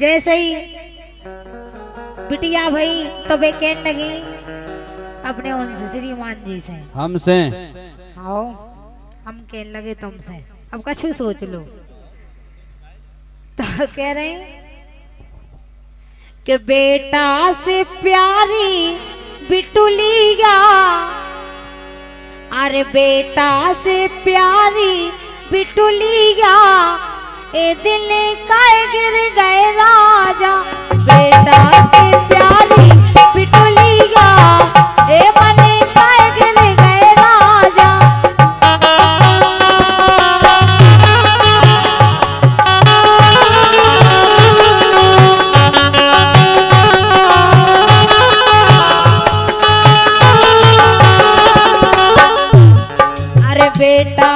जैसे ही बिटिया भाई तो वे कहने लगी अपने उनसे श्रीमान जी से। हमसे। आओ हम कहने लगे तुमसे। अब कछु सोच लो। तो कह रहे कि बेटा से प्यारी बिटुलिया अरे बेटा से प्यारी बिटुलिया ए दिल का गिर गए राजा, बेटा से प्यारी बिटुलिया ए मन का गिर गए राजा। अरे बेटा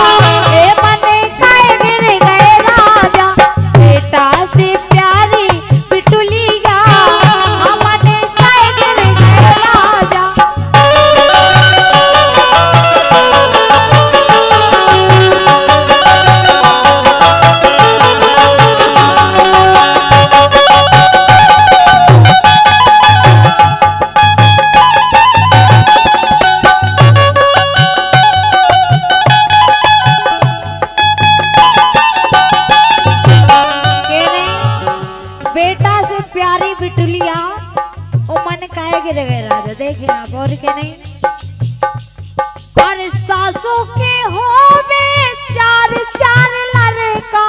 बिटुलिया काहे गिर गए राजा देखे आप, और के नहीं? और सासू के हो चार चार लड़का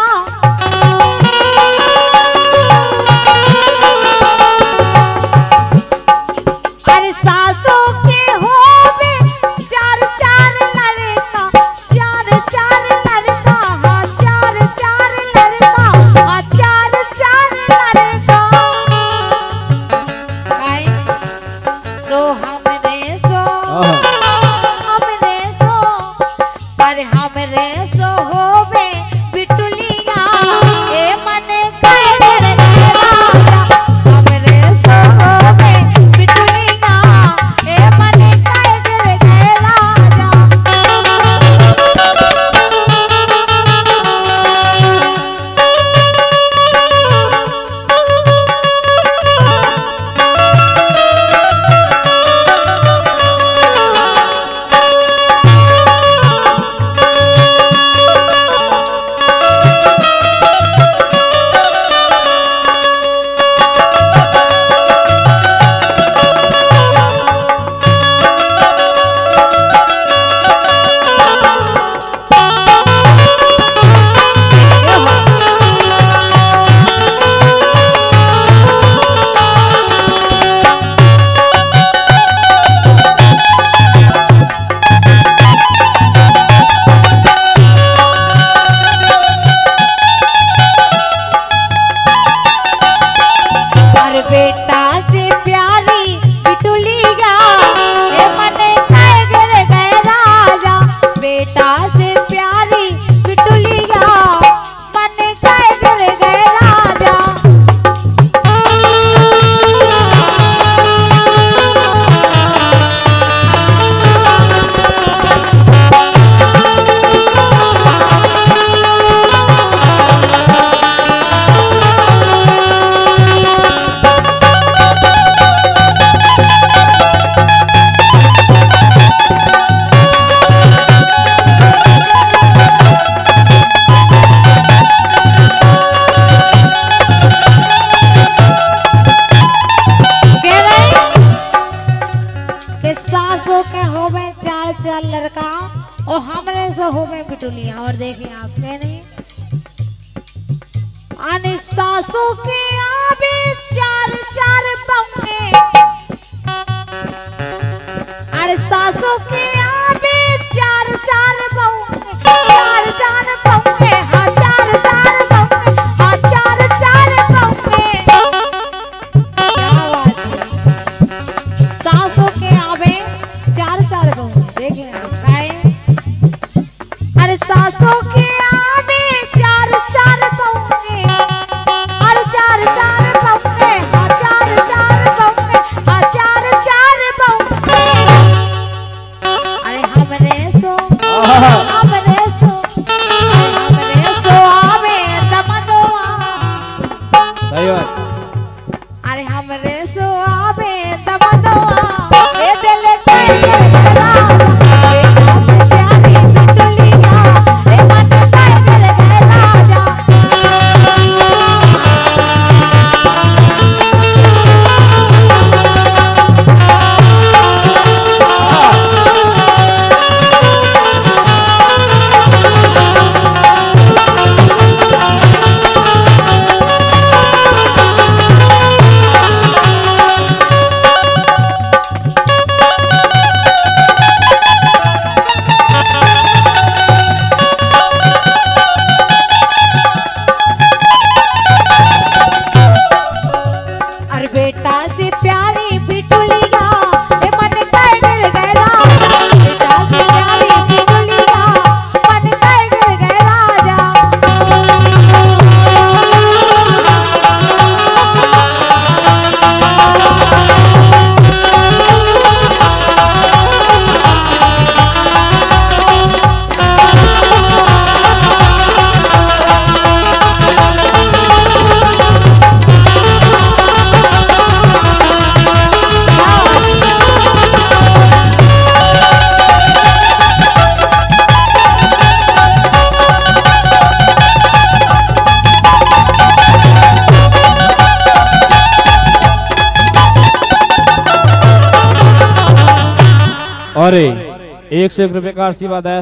बेटा। के होवे चार चार लड़का, और हमने से होवे बिटुलिया, और देखिए आप कह नहीं अने सासू के चार चार पंगे अरे सासू के और एक से एक रुपये का आशीर्वाद आया